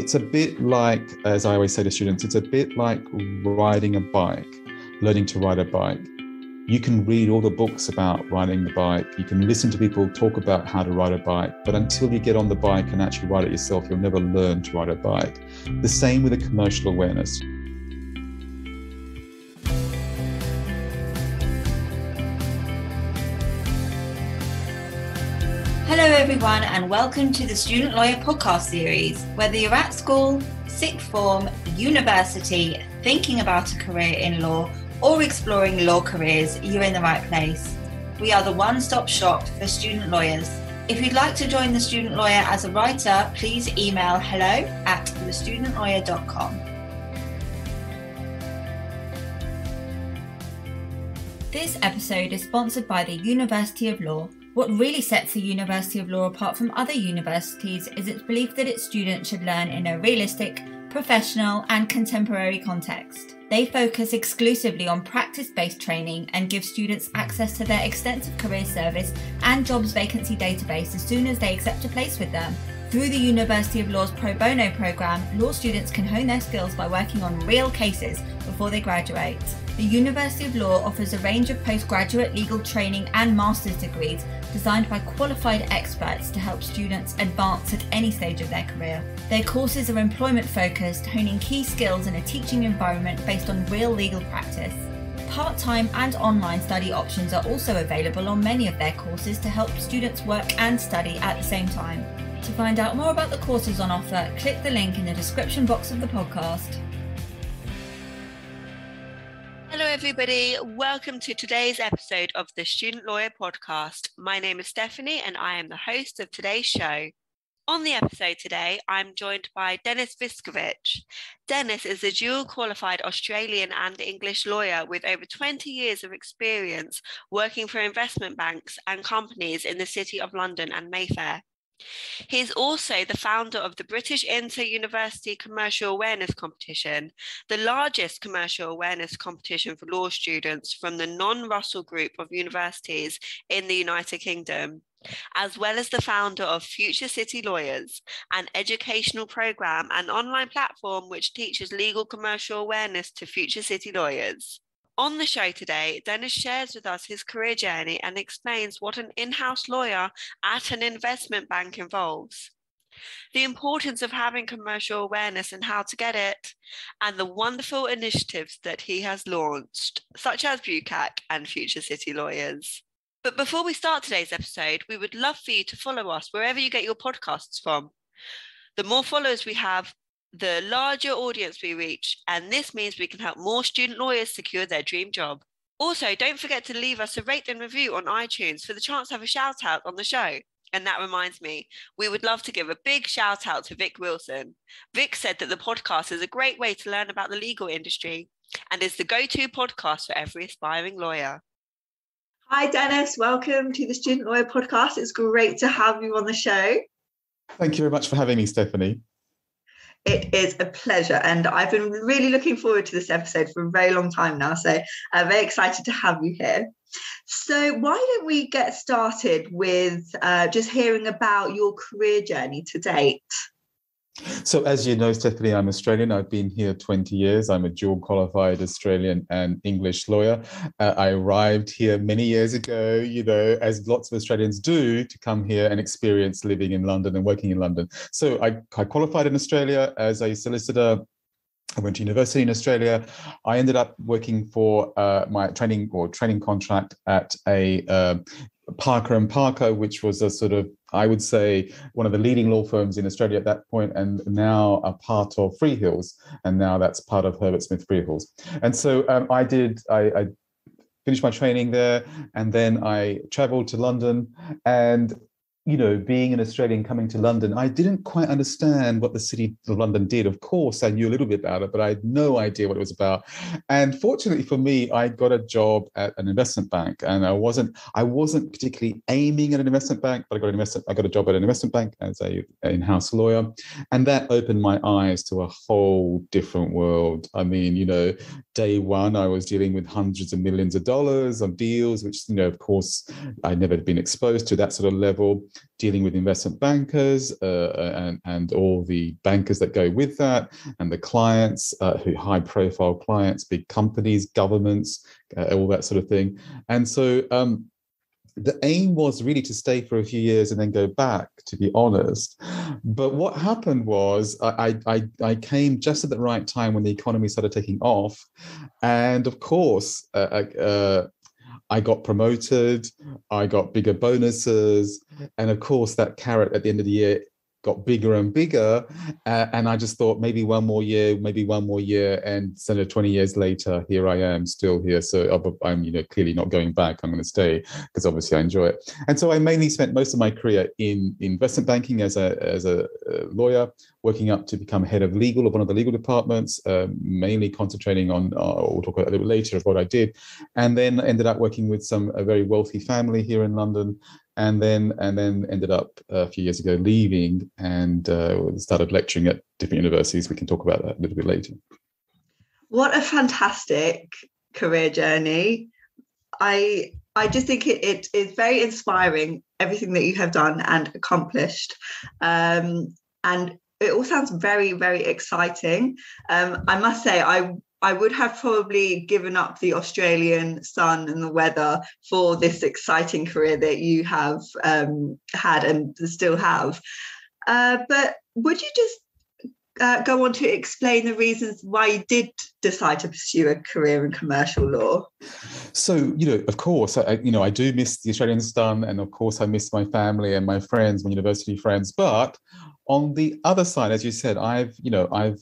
it's a bit like, as I always say to students, it's a bit like riding a bike, learning to ride a bike. You can read all the books about riding the bike, you can listen to people talk about how to ride a bike, but until you get on the bike and actually ride it yourself, you'll never learn to ride a bike. The same with a commercial awareness. Everyone, and welcome to the Student Lawyer podcast series. Whether you're at school, sixth form, university, thinking about a career in law, or exploring law careers, you're in the right place. We are the one stop shop for student lawyers. If you'd like to join the student lawyer as a writer, please email hello at thestudentlawyer.com. This episode is sponsored by the University of Law. What really sets the University of Law apart from other universities is its belief that its students should learn in a realistic, professional, and contemporary context. They focus exclusively on practice based training and give students access to their extensive career service and jobs vacancy database as soon as they accept a place with them. Through the University of Law's Pro Bono program, law students can hone their skills by working on real cases before they graduate. The University of Law offers a range of postgraduate legal training and master's degrees designed by qualified experts to help students advance at any stage of their career. Their courses are employment focused, honing key skills in a teaching environment based on real legal practice. Part time and online study options are also available on many of their courses to help students work and study at the same time. To find out more about the courses on offer, click the link in the description box of the podcast. Everybody. Welcome to today's episode of the Student Lawyer Podcast. My name is Stephanie, and I am the host of today's show. On the episode today, I'm joined by Denis Viskovich. Denis is a dual qualified Australian and English lawyer with over 20 years of experience working for investment banks and companies in the City of London and Mayfair. He is also the founder of the British Inter University Commercial Awareness Competition, the largest commercial awareness competition for law students from the non Russell Group of universities in the United Kingdom, as well as the founder of Future City Lawyers, an educational program and online platform which teaches legal commercial awareness to future city lawyers. On the show today, Denis shares with us his career journey and explains what an in house lawyer at an investment bank involves, the importance of having commercial awareness and how to get it, and the wonderful initiatives that he has launched, such as BUCAC and Future City Lawyers. But before we start today's episode, we would love for you to follow us wherever you get your podcasts from. The more followers we have, the larger audience we reach, and this means we can help more student lawyers secure their dream job. Also, don't forget to leave us a rate and review on iTunes for the chance to have a shout out on the show. And that reminds me, we would love to give a big shout out to Vic Wilson. Vic said that the podcast is a great way to learn about the legal industry and is the go to podcast for every aspiring lawyer. Hi, Denis. Welcome to the Student Lawyer Podcast. It's great to have you on the show. Thank you very much for having me, Stephanie. It is a pleasure. And I've been really looking forward to this episode for a very long time now. So I'm very excited to have you here. So, why don't we get started with uh, just hearing about your career journey to date? So, as you know, Stephanie, I'm Australian. I've been here 20 years. I'm a dual qualified Australian and English lawyer. Uh, I arrived here many years ago, you know, as lots of Australians do, to come here and experience living in London and working in London. So, I, I qualified in Australia as a solicitor I went to university in Australia. I ended up working for uh, my training or training contract at a uh, Parker and Parker, which was a sort of, I would say, one of the leading law firms in Australia at that point, and now a part of Freehills, and now that's part of Herbert Smith Freehills. And so um, I did, I, I finished my training there, and then I traveled to London, and you know, being an Australian coming to London, I didn't quite understand what the city of London did. Of course, I knew a little bit about it, but I had no idea what it was about. And fortunately for me, I got a job at an investment bank, and I wasn't I wasn't particularly aiming at an investment bank, but I got an investment I got a job at an investment bank as a in-house lawyer, and that opened my eyes to a whole different world. I mean, you know, day one, I was dealing with hundreds of millions of dollars of deals, which you know, of course, I'd never been exposed to that sort of level dealing with investment bankers uh, and, and all the bankers that go with that, and the clients, uh, who high profile clients, big companies, governments, uh, all that sort of thing. And so um, the aim was really to stay for a few years and then go back, to be honest. But what happened was I, I, I came just at the right time when the economy started taking off. And of course, uh, uh, uh I got promoted, I got bigger bonuses. And of course, that carrot at the end of the year got bigger and bigger. Uh, and I just thought maybe one more year, maybe one more year. And so 20 years later, here I am still here. So I'm, you know, clearly not going back. I'm going to stay because obviously I enjoy it. And so I mainly spent most of my career in investment banking as a, as a lawyer, working up to become head of legal of one of the legal departments, uh, mainly concentrating on, uh, we'll talk a little later of what I did. And then ended up working with some, a very wealthy family here in London and then and then ended up a few years ago leaving and uh, started lecturing at different universities. We can talk about that a little bit later. What a fantastic career journey! I I just think it, it is very inspiring everything that you have done and accomplished, um, and it all sounds very very exciting. Um, I must say I I would have probably given up the Australian sun and the weather for this exciting career that you have um, had and still have. Uh, but would you just uh, go on to explain the reasons why you did decide to pursue a career in commercial law? So, you know, of course, I, you know, I do miss the Australian sun, and of course, I miss my family and my friends, my university friends. But on the other side, as you said, I've, you know, I've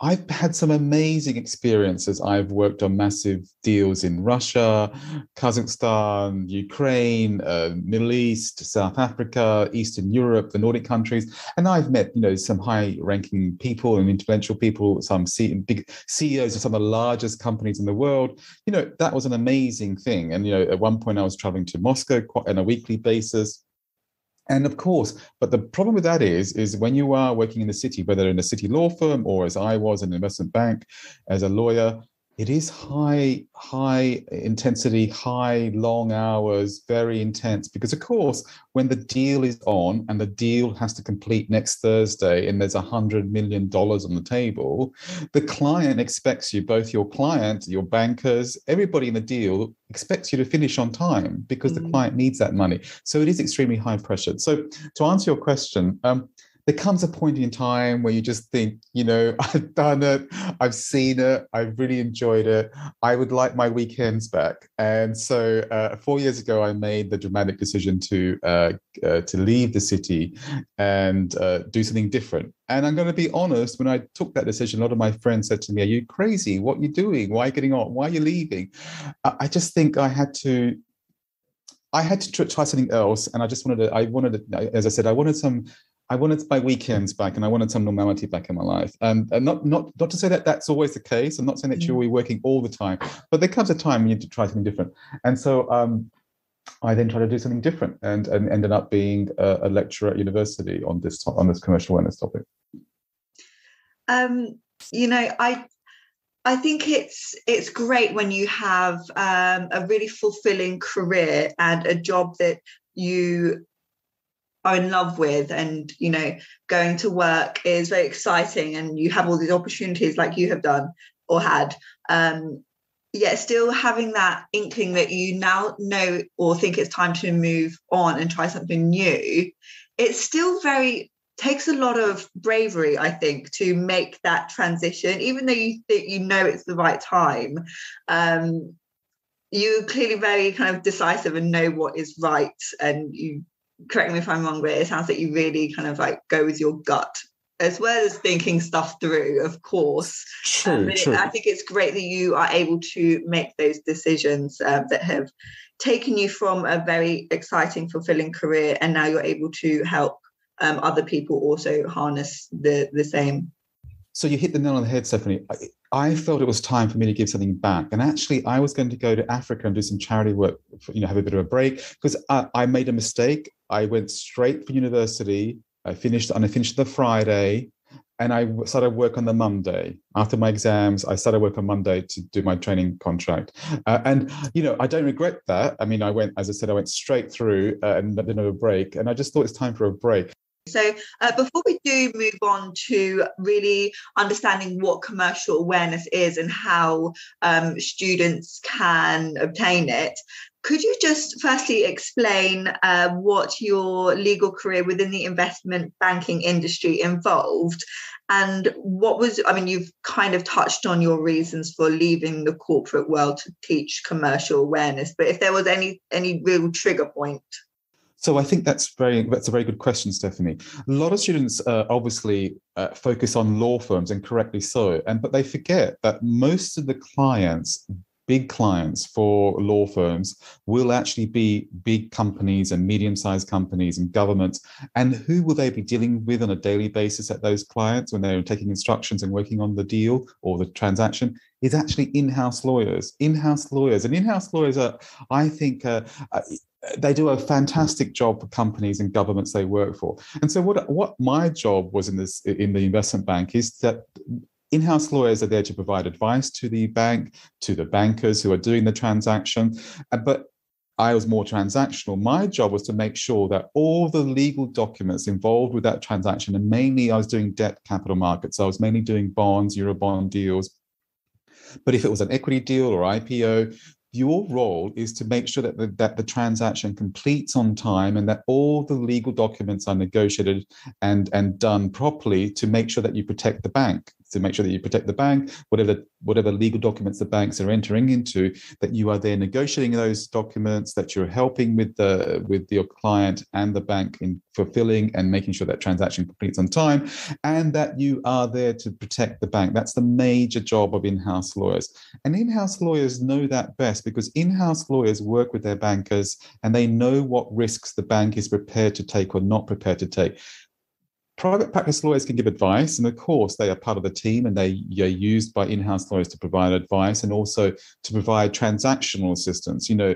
I've had some amazing experiences. I've worked on massive deals in Russia, Kazakhstan, Ukraine, uh, Middle East, South Africa, Eastern Europe, the Nordic countries, and I've met you know some high-ranking people and influential people, some C- big CEOs of some of the largest companies in the world. You know that was an amazing thing. And you know at one point I was traveling to Moscow quite on a weekly basis and of course, but the problem with that is, is when you are working in the city, whether in a city law firm or as I was in an investment bank as a lawyer, it is high high intensity high long hours very intense because of course when the deal is on and the deal has to complete next thursday and there's a hundred million dollars on the table the client expects you both your client your bankers everybody in the deal expects you to finish on time because mm. the client needs that money so it is extremely high pressure so to answer your question um, there comes a point in time where you just think, you know, I've done it, I've seen it, I've really enjoyed it. I would like my weekends back. And so, uh, four years ago, I made the dramatic decision to uh, uh, to leave the city and uh, do something different. And I'm going to be honest, when I took that decision, a lot of my friends said to me, "Are you crazy? What are you doing? Why are you getting on? Why are you leaving?" I just think I had to I had to try something else, and I just wanted to. I wanted to, as I said, I wanted some I wanted my weekends back and I wanted some normality back in my life. And, and not not not to say that that's always the case. I'm not saying that mm. you're working all the time, but there comes a time you need to try something different. And so um, I then tried to do something different and, and ended up being a, a lecturer at university on this on this commercial awareness topic. Um, you know, I I think it's it's great when you have um, a really fulfilling career and a job that you are in love with and you know going to work is very exciting and you have all these opportunities like you have done or had. Um yet still having that inkling that you now know or think it's time to move on and try something new it's still very takes a lot of bravery i think to make that transition even though you think you know it's the right time. Um you're clearly very kind of decisive and know what is right and you correct me if I'm wrong, but it sounds like you really kind of like go with your gut as well as thinking stuff through, of course. True, um, true. It, I think it's great that you are able to make those decisions uh, that have taken you from a very exciting, fulfilling career, and now you're able to help um, other people also harness the the same. So you hit the nail on the head, Stephanie. I, I felt it was time for me to give something back. And actually, I was going to go to Africa and do some charity work, for, you know, have a bit of a break because I, I, made a mistake. I went straight for university. I finished and I finished the Friday and I started work on the Monday after my exams. I started work on Monday to do my training contract, uh, and you know I don't regret that. I mean, I went, as I said, I went straight through uh, and didn't have a break, and I just thought it's time for a break. So, uh, before we do move on to really understanding what commercial awareness is and how um, students can obtain it, could you just firstly explain uh, what your legal career within the investment banking industry involved? And what was, I mean, you've kind of touched on your reasons for leaving the corporate world to teach commercial awareness, but if there was any any real trigger point. So I think that's very that's a very good question, Stephanie. A lot of students uh, obviously uh, focus on law firms, and correctly so, and but they forget that most of the clients big clients for law firms will actually be big companies and medium-sized companies and governments and who will they be dealing with on a daily basis at those clients when they're taking instructions and working on the deal or the transaction is actually in-house lawyers in-house lawyers and in-house lawyers are i think uh, uh, they do a fantastic job for companies and governments they work for and so what what my job was in this in the investment bank is that in-house lawyers are there to provide advice to the bank, to the bankers who are doing the transaction. Uh, but I was more transactional. My job was to make sure that all the legal documents involved with that transaction, and mainly I was doing debt capital markets. So I was mainly doing bonds, Eurobond deals. But if it was an equity deal or IPO, your role is to make sure that the, that the transaction completes on time and that all the legal documents are negotiated and, and done properly to make sure that you protect the bank to make sure that you protect the bank, whatever whatever legal documents the banks are entering into, that you are there negotiating those documents, that you're helping with the with your client and the bank in fulfilling and making sure that transaction completes on time, and that you are there to protect the bank. That's the major job of in-house lawyers. And in-house lawyers know that best because in-house lawyers work with their bankers and they know what risks the bank is prepared to take or not prepared to take private practice lawyers can give advice, and of course, they are part of the team and they are used by in house lawyers to provide advice and also to provide transactional assistance. You know,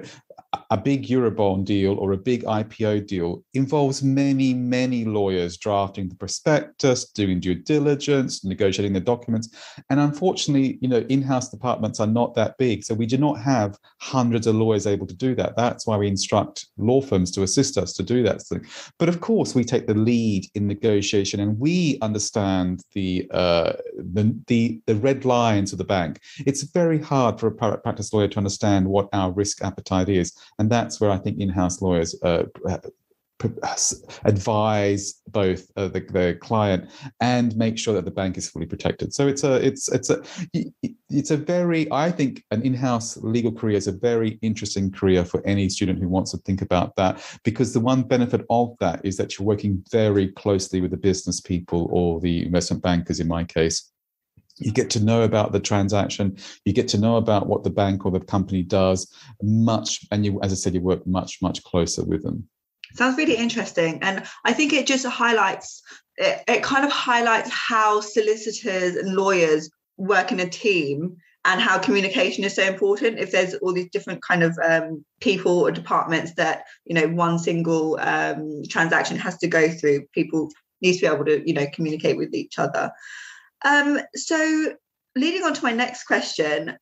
a big Eurobond deal or a big IPO deal involves many, many lawyers drafting the prospectus, doing due diligence, negotiating the documents. And unfortunately, you know, in-house departments are not that big. So we do not have hundreds of lawyers able to do that. That's why we instruct law firms to assist us to do that thing. But of course, we take the lead in negotiation and we understand the uh, the, the the red lines of the bank. It's very hard for a private practice lawyer to understand what our risk appetite is. And that's where I think in-house lawyers uh, advise both uh, the, the client and make sure that the bank is fully protected. So it's a it's it's a it's a very i think an in-house legal career is a very interesting career for any student who wants to think about that. Because the one benefit of that is that you're working very closely with the business people or the investment bankers in my case you get to know about the transaction you get to know about what the bank or the company does much and you as i said you work much much closer with them. Sounds really interesting and i think it just highlights it, it kind of highlights how solicitors and lawyers work in a team and how communication is so important. If there's all these different kind of um, people or departments that you know one single um, transaction has to go through people need to be able to you know communicate with each other um, so, leading on to my next question,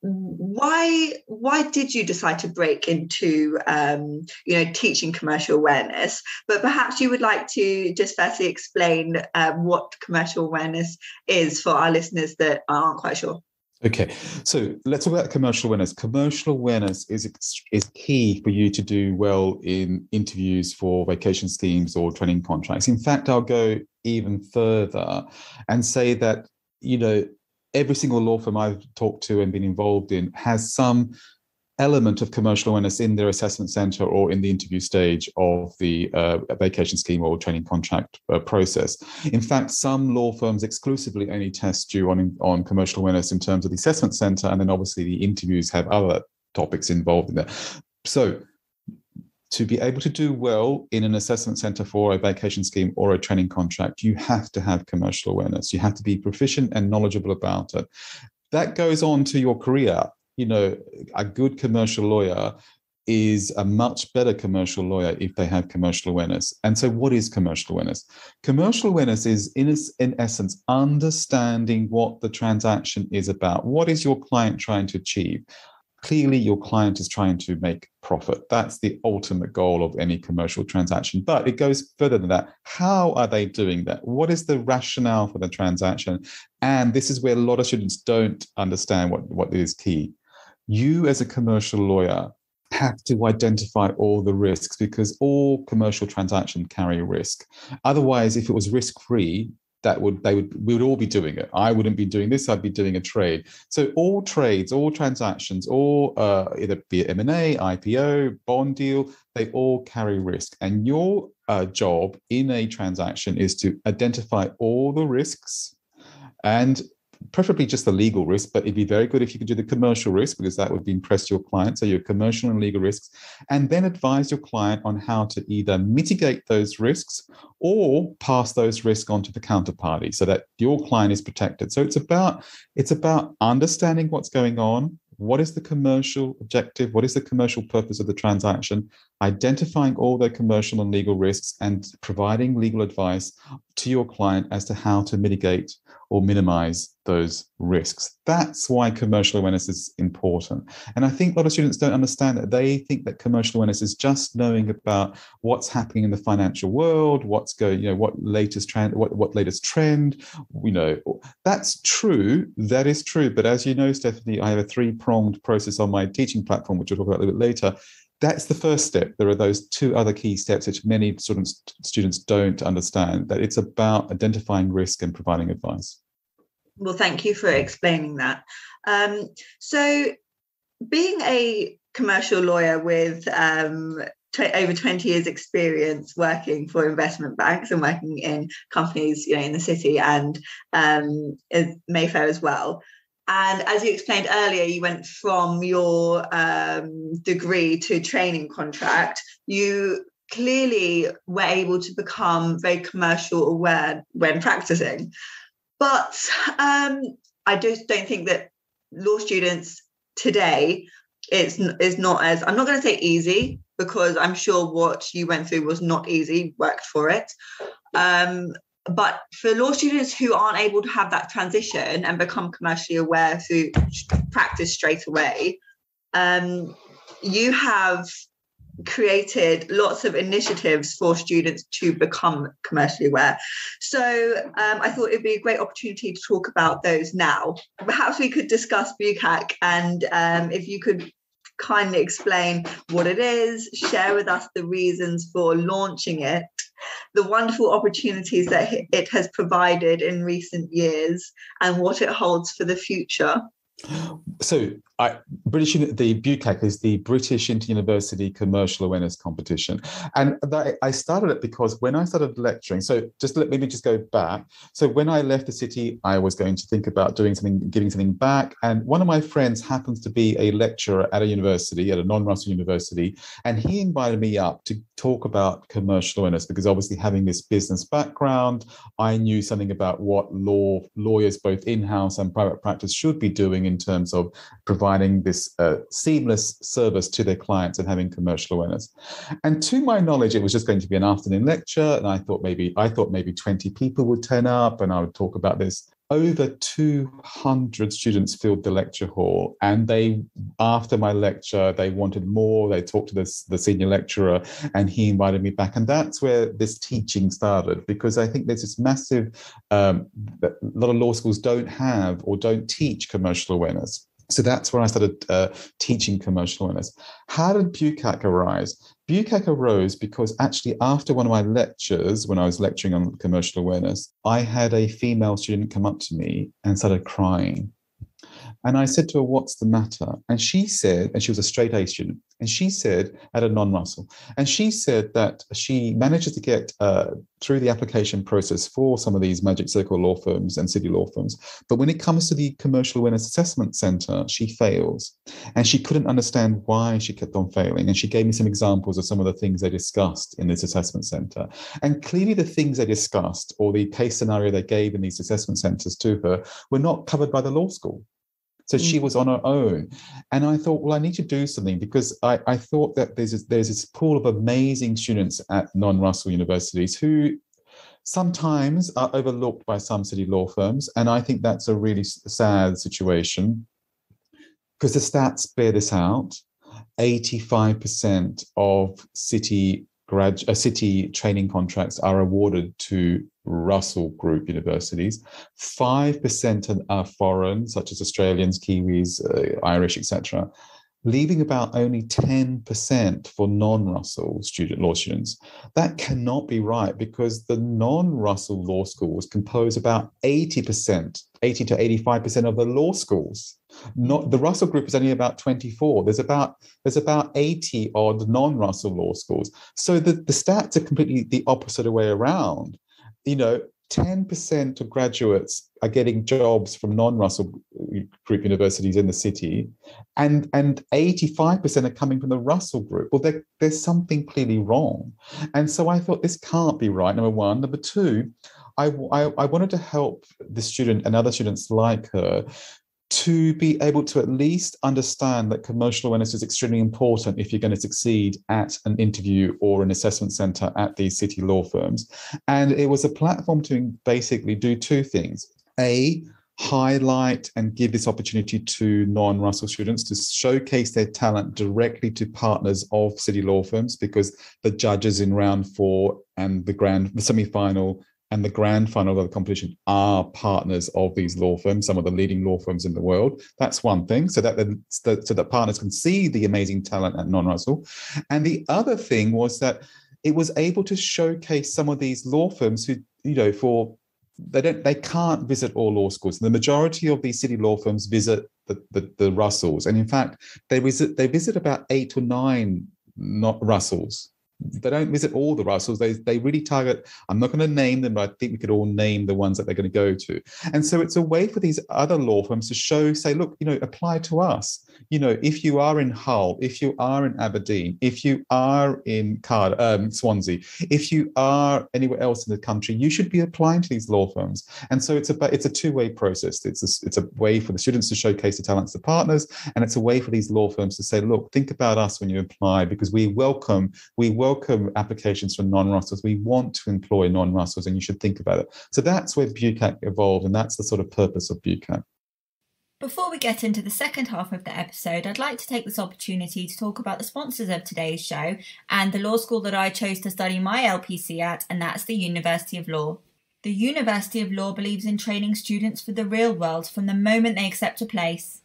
why why did you decide to break into um, you know teaching commercial awareness? But perhaps you would like to just firstly explain um, what commercial awareness is for our listeners that aren't quite sure. Okay, so let's talk about commercial awareness. Commercial awareness is is key for you to do well in interviews for vacation schemes or training contracts. In fact, I'll go even further and say that you know every single law firm I've talked to and been involved in has some element of commercial awareness in their assessment center or in the interview stage of the uh, vacation scheme or training contract uh, process. In fact, some law firms exclusively only test you on, on commercial awareness in terms of the assessment center, and then obviously the interviews have other topics involved in there. So to be able to do well in an assessment center for a vacation scheme or a training contract, you have to have commercial awareness. You have to be proficient and knowledgeable about it. That goes on to your career you know, a good commercial lawyer is a much better commercial lawyer if they have commercial awareness. And so, what is commercial awareness? Commercial awareness is, in, in essence, understanding what the transaction is about. What is your client trying to achieve? Clearly, your client is trying to make profit. That's the ultimate goal of any commercial transaction. But it goes further than that. How are they doing that? What is the rationale for the transaction? And this is where a lot of students don't understand what, what is key. You, as a commercial lawyer, have to identify all the risks because all commercial transactions carry risk. Otherwise, if it was risk free, that would they would we would all be doing it. I wouldn't be doing this. I'd be doing a trade. So all trades, all transactions, all uh, either be it M and A, IPO, bond deal, they all carry risk. And your uh, job in a transaction is to identify all the risks and preferably just the legal risk, but it'd be very good if you could do the commercial risk because that would impress your client. So your commercial and legal risks, and then advise your client on how to either mitigate those risks or pass those risks on to the counterparty so that your client is protected. So it's about it's about understanding what's going on, what is the commercial objective? What is the commercial purpose of the transaction? Identifying all the commercial and legal risks and providing legal advice to your client as to how to mitigate or minimize those risks. That's why commercial awareness is important. And I think a lot of students don't understand that. They think that commercial awareness is just knowing about what's happening in the financial world, what's going, you know, what latest trend, what, what latest trend, you know, that's true. That is true. But as you know, Stephanie, I have a three-pronged process on my teaching platform, which we'll talk about a little bit later that's the first step. There are those two other key steps which many students students don't understand. That it's about identifying risk and providing advice. Well, thank you for explaining that. Um, so, being a commercial lawyer with um, t- over 20 years experience working for investment banks and working in companies you know in the city and um, mayfair as well and as you explained earlier, you went from your um, degree to training contract. You clearly were able to become very commercial aware when practicing. But um, I just don't think that law students today it's is not as I'm not going to say easy because I'm sure what you went through was not easy. Worked for it, um, but for law students who aren't able to have that transition and become commercially aware through practice straight away, um, you have created lots of initiatives for students to become commercially aware. So um, I thought it'd be a great opportunity to talk about those now. Perhaps we could discuss BUCAC and um, if you could kindly explain what it is, share with us the reasons for launching it, the wonderful opportunities that it has provided in recent years, and what it holds for the future. So, I, British the BUCAC is the British Inter-University Commercial Awareness Competition, and that, I started it because when I started lecturing. So, just let maybe just go back. So, when I left the city, I was going to think about doing something, giving something back, and one of my friends happens to be a lecturer at a university, at a non-Russell university, and he invited me up to talk about commercial awareness because obviously having this business background, I knew something about what law lawyers both in-house and private practice should be doing in terms of providing this uh, seamless service to their clients and having commercial awareness. And to my knowledge, it was just going to be an afternoon lecture, and I thought maybe I thought maybe 20 people would turn up, and I would talk about this. Over 200 students filled the lecture hall and they after my lecture they wanted more. They talked to this the senior lecturer and he invited me back and that's where this teaching started because i think there's this massive um, a lot of law schools don't have or don't teach commercial awareness so that's where I started uh, teaching commercial awareness. How did BUCAC arise? BUCAC arose because actually, after one of my lectures, when I was lecturing on commercial awareness, I had a female student come up to me and started crying. And I said to her, What's the matter? And she said, and she was a straight A student, and she said, at a non Russell, and she said that she manages to get uh, through the application process for some of these Magic Circle law firms and city law firms. But when it comes to the Commercial Awareness Assessment Center, she fails. And she couldn't understand why she kept on failing. And she gave me some examples of some of the things they discussed in this assessment center. And clearly, the things they discussed or the case scenario they gave in these assessment centers to her were not covered by the law school So mm-hmm. she was on her own. And I thought, well, I need to do something because I, I thought that there's this, there's this pool of amazing students at non-Russell universities who sometimes are overlooked by some city law firms. And I think that's a really sad situation because the stats bear this out. 85% of city grad uh, city training contracts are awarded to Russell Group universities. Five percent are foreign, such as Australians, Kiwis, uh, Irish, etc leaving about only 10% for non-Russell student law students. That cannot be right because the non-Russell law schools compose about 80%, 80 to 85% of the law schools. Not the Russell group is only about 24. There's about there's about 80 odd non-Russell law schools. So the, the stats are completely the opposite way around. You know, 10% of graduates are getting jobs from non-Russell Group universities in the city, and, and 85% are coming from the Russell Group. Well, there, there's something clearly wrong. And so I thought this can't be right, number one. Number two, I, I, I wanted to help the student and other students like her to be able to at least understand that commercial awareness is extremely important if you're going to succeed at an interview or an assessment center at these city law firms. And it was a platform to basically do two things. A, highlight and give this opportunity to non-Russell students to showcase their talent directly to partners of city law firms because the judges in round four and the grand the semi-final and the grand final of the competition are partners of these law firms, some of the leading law firms in the world. That's one thing, so that the, so that partners can see the amazing talent at non-Russell. And the other thing was that it was able to showcase some of these law firms who, you know, for they don't they can't visit all law schools. The majority of these city law firms visit the, the, the Russells, and in fact, they visit they visit about eight or nine not Russells they don't visit all the Russells. They they really target. I'm not going to name them, but I think we could all name the ones that they're going to go to. And so it's a way for these other law firms to show, say, look, you know, apply to us. You know, if you are in Hull, if you are in Aberdeen, if you are in Card, um, Swansea, if you are anywhere else in the country, you should be applying to these law firms. And so it's a it's a two way process. It's a, it's a way for the students to showcase the talents of partners, and it's a way for these law firms to say, look, think about us when you apply because we welcome we welcome welcome applications from non-Russells. We want to employ non-Russells, and you should think about it. So that's where BUCAC evolved, and that's the sort of purpose of BUCAC. Before we get into the second half of the episode, I'd like to take this opportunity to talk about the sponsors of today's show and the law school that I chose to study my LPC at, and that's the University of Law. The University of Law believes in training students for the real world from the moment they accept a place.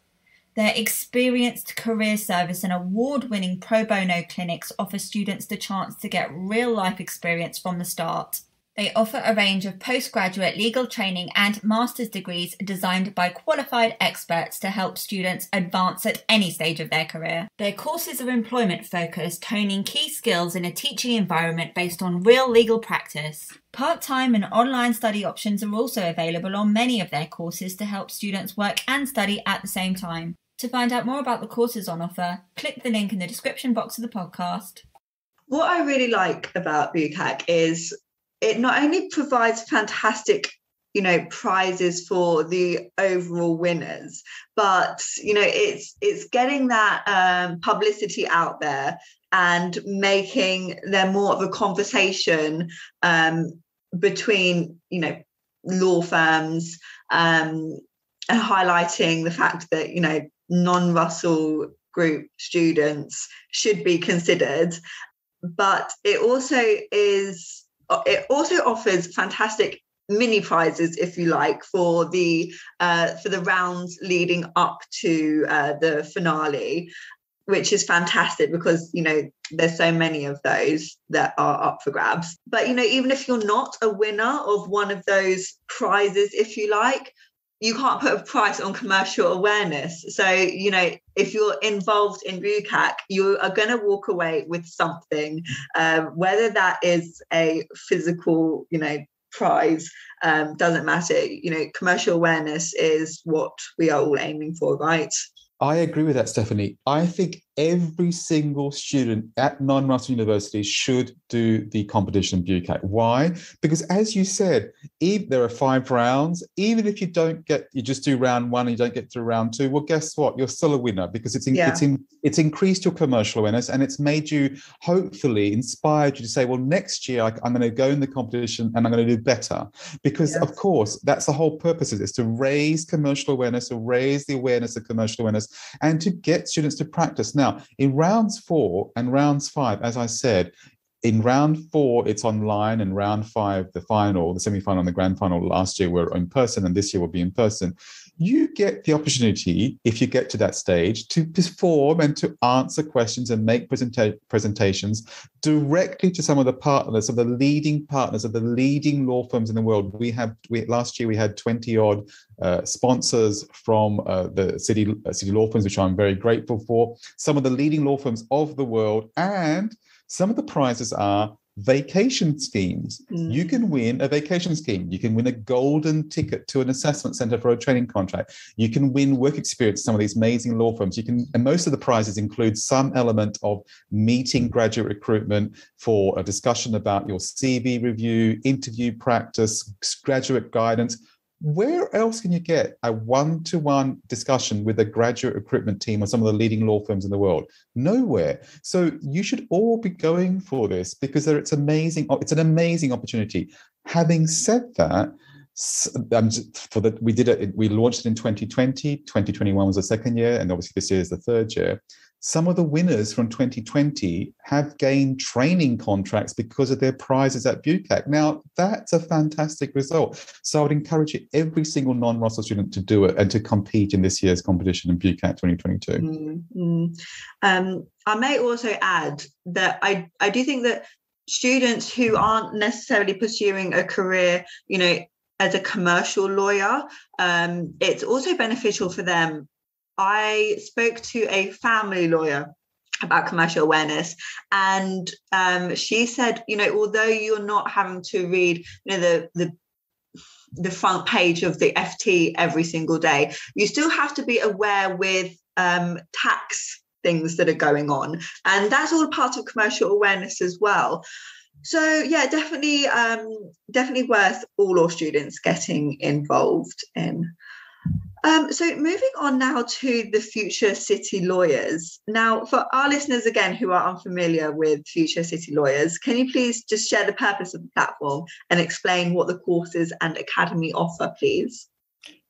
Their experienced career service and award winning pro bono clinics offer students the chance to get real life experience from the start. They offer a range of postgraduate legal training and master's degrees designed by qualified experts to help students advance at any stage of their career. Their courses are employment focused, honing key skills in a teaching environment based on real legal practice. Part time and online study options are also available on many of their courses to help students work and study at the same time. To find out more about the courses on offer, click the link in the description box of the podcast. What I really like about BUCAC is it not only provides fantastic you know prizes for the overall winners but you know it's it's getting that um, publicity out there and making there more of a conversation um, between you know law firms um, and highlighting the fact that you know non-Russell group students should be considered. But it also is it also offers fantastic mini prizes, if you like, for the uh, for the rounds leading up to uh, the finale, which is fantastic because you know there's so many of those that are up for grabs. But you know, even if you're not a winner of one of those prizes, if you like, you can't put a price on commercial awareness. So, you know, if you're involved in BUCAC, you are going to walk away with something, um, whether that is a physical, you know, prize, um, doesn't matter. You know, commercial awareness is what we are all aiming for, right? I agree with that, Stephanie. I think every single student at non-Russell University should do the competition BUCAC. Why? Because as you said, if there are five rounds, even if you don't get, you just do round one and you don't get through round two, well, guess what? You're still a winner because it's in, yeah. it's in, it's increased your commercial awareness and it's made you hopefully inspired you to say, well, next year I, am going to go in the competition and I'm going to do better. Because yes. of course, that's the whole purpose of this, to raise commercial awareness, to raise the awareness of commercial awareness and to get students to practice. Now, now, in rounds four and rounds five, as I said, in round four, it's online, and round five, the final, the semi-final, and the grand final last year were in person, and this year will be in person. You get the opportunity, if you get to that stage, to perform and to answer questions and make presenta- presentations directly to some of the partners, some of the leading partners of the leading law firms in the world. We have we, last year we had twenty odd uh, sponsors from uh, the city uh, city law firms, which I'm very grateful for. Some of the leading law firms of the world and some of the prizes are vacation schemes. Mm. You can win a vacation scheme. You can win a golden ticket to an assessment center for a training contract. You can win work experience some of these amazing law firms. You can, and most of the prizes include some element of meeting graduate recruitment for a discussion about your CV review, interview practice, graduate guidance where else can you get a one to one discussion with a graduate recruitment team or some of the leading law firms in the world? Nowhere. So you should all be going for this because it's amazing. It's an amazing opportunity. Having said that, um, for that we did it we launched it in 2020 2021 was the second year and obviously this year is the third year some of the winners from 2020 have gained training contracts because of their prizes at BUCAC. Now, that's a fantastic result. So I would encourage every single non-Russell student to do it and to compete in this year's competition in BUCAC 2022. Mm-hmm. Um, I may also add that I, I do think that students who aren't necessarily pursuing a career, you know, as a commercial lawyer, um, it's also beneficial for them I spoke to a family lawyer about commercial awareness and um, she said you know although you're not having to read you know the the the front page of the ft every single day you still have to be aware with um, tax things that are going on and that's all part of commercial awareness as well. So yeah definitely um, definitely worth all our students getting involved in um, so moving on now to the Future City Lawyers. Now, for our listeners again who are unfamiliar with Future City Lawyers, can you please just share the purpose of the platform and explain what the courses and academy offer, please?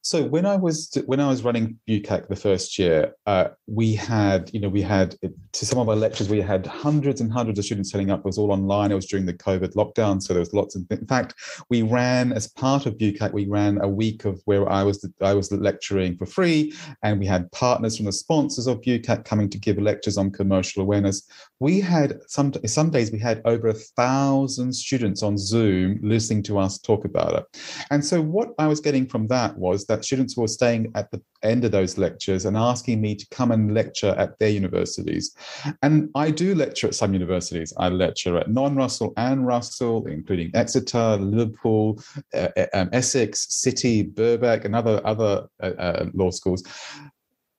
So when I was when I was running BUCAC the first year, uh, we had you know we had to some of our lectures we had hundreds and hundreds of students turning up. It was all online. It was during the COVID lockdown, so there was lots of. In fact, we ran as part of BUCAC, we ran a week of where I was I was lecturing for free, and we had partners from the sponsors of BUCAC coming to give lectures on commercial awareness. We had some some days we had over a thousand students on Zoom listening to us talk about it, and so what I was getting from that was that students were staying at the end of those lectures and asking me to come and lecture at their universities. And I do lecture at some universities. I lecture at non-Russell and Russell, including Exeter, Liverpool, uh, uh um, Essex, City, Birkbeck, and other other uh, uh, law schools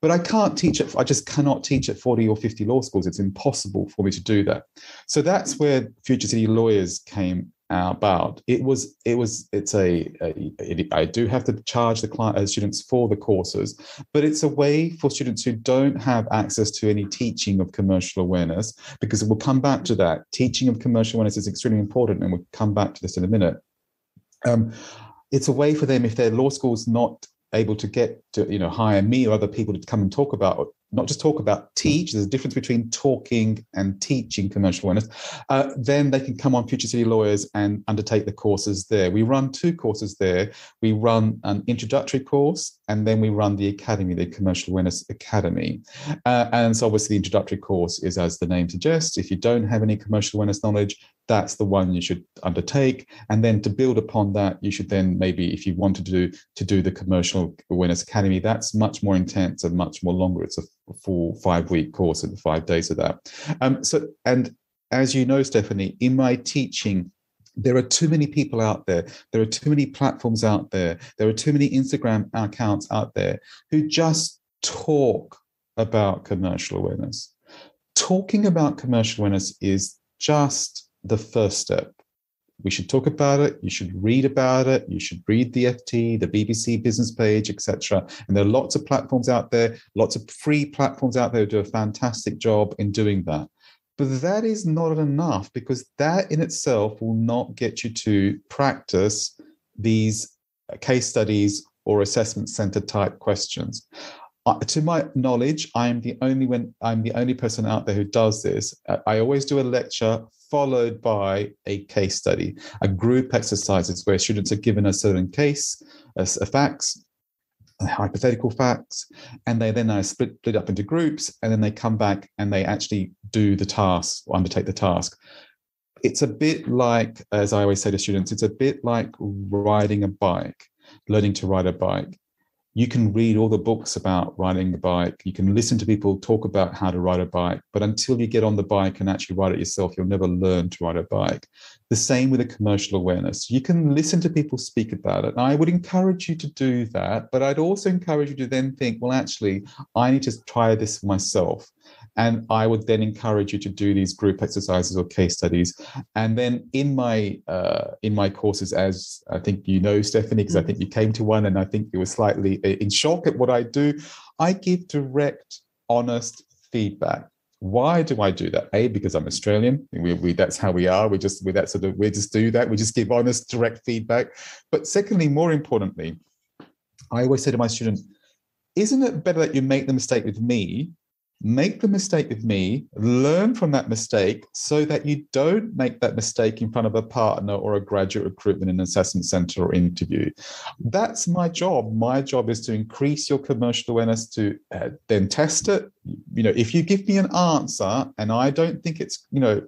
but I can't teach it. I just cannot teach at 40 or 50 law schools. It's impossible for me to do that. So that's where Future City Lawyers came about. It was, it was, it's a, a it, I do have to charge the client uh, students for the courses, but it's a way for students who don't have access to any teaching of commercial awareness, because we'll come back to that. Teaching of commercial awareness is extremely important, and we'll come back to this in a minute. Um, it's a way for them if their law school's not able to get to you know hire me or other people to come and talk about not just talk about teach there's a difference between talking and teaching commercial awareness uh, then they can come on future city lawyers and undertake the courses there. We run two courses there. We run an introductory course and then we run the academy the commercial awareness academy. Uh, and so obviously the introductory course is as the name suggests if you don't have any commercial awareness knowledge that's the one you should undertake. And then to build upon that you should then maybe if you wanted to do to do the commercial awareness academy that's much more intense and much more longer. It's a full five week course and five days of that um, so and as you know stephanie in my teaching there are too many people out there. There are too many platforms out there. There are too many Instagram accounts out there who just talk about commercial awareness talking about commercial awareness is just the first step. We should talk about it. You should read about it. You should read the FT, the BBC business page, etc. And there are lots of platforms out there, lots of free platforms out there who do a fantastic job in doing that. But that is not enough because that in itself will not get you to practice these case studies or assessment center type questions. Uh, to my knowledge, I am the only when I'm the only person out there who does this. I always do a lecture followed by a case study, a group exercises where students are given a certain case, a, a facts, a hypothetical facts, and they then are split, split up into groups, and then they come back and they actually do the task or undertake the task. It's a bit like, as I always say to students, it's a bit like riding a bike, learning to ride a bike you can read all the books about riding a bike. You can listen to people talk about how to ride a bike, but until you get on the bike and actually ride it yourself, you'll never learn to ride a bike. The same with a commercial awareness. You can listen to people speak about it. And I would encourage you to do that, but I'd also encourage you to then think, well, actually, I need to try this myself. And I would then encourage you to do these group exercises or case studies. And then in my uh, in my courses, as I think you know, Stephanie, because I think you came to one, and I think you were slightly uh, in shock at what I do. I give direct, honest feedback. Why do I do that? A, because I'm Australian. We, we, that's how we are. We just we that sort of we just do that. We just give honest, direct feedback. But secondly, more importantly, I always say to my students, isn't it better that you make the mistake with me make the mistake with me, learn from that mistake so that you don't make that mistake in front of a partner or a graduate recruitment in an assessment center or interview. That's my job. My job is to increase your commercial awareness to uh, then test it. You know, if you give me an answer and I don't think it's, you know,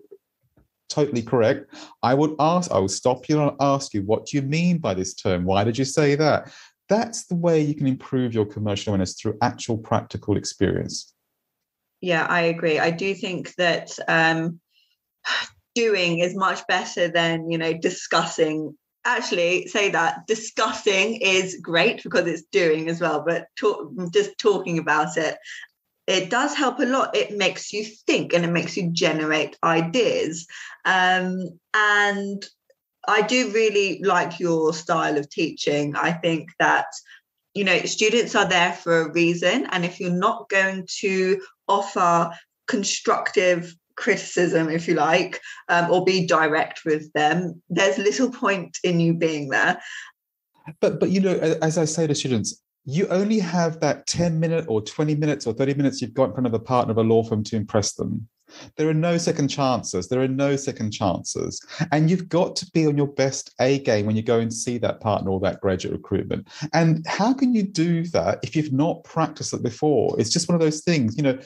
totally correct, I would ask, I will stop you and ask you, what do you mean by this term? Why did you say that? That's the way you can improve your commercial awareness through actual practical experience yeah, I agree. I do think that um, doing is much better than you know discussing. Actually, say that discussing is great because it's doing as well, but talk, just talking about it it does help a lot. It makes you think and it makes you generate ideas. Um, and I do really like your style of teaching. I think that you know students are there for a reason and if you're not going to offer constructive criticism if you like um, or be direct with them there's little point in you being there. But but you know as i say to students you only have that 10 minute or 20 minutes or 30 minutes you've got in front of a partner of a law firm to impress them there are no second chances. There are no second chances. And you've got to be on your best A game when you go and see that partner or that graduate recruitment. And how can you do that if you've not practiced it before? It's just one of those things, you know,